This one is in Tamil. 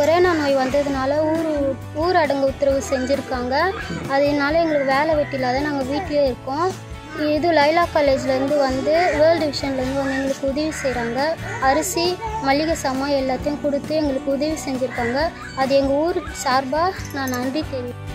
கொரோனா நோய் வந்ததுனால ஊர் ஊரடங்கு உத்தரவு செஞ்சுருக்காங்க. அதனால எங்களுக்கு வேலை வெட்டி இல்லாத நாங்கள் வீட்டிலே இருக்கோம். இது லைலா காலேஜ்லேருந்து வந்து வேர்ல்டு விஷன்லேருந்து வந்து எங்களுக்கு உதவி செய்கிறாங்க அரிசி மளிகை சாமான் எல்லாத்தையும் கொடுத்து எங்களுக்கு உதவி செஞ்சுருக்காங்க. அது எங்கள் ஊர் சார்பாக நான் நன்றி தெரிவிக்கிறேன்.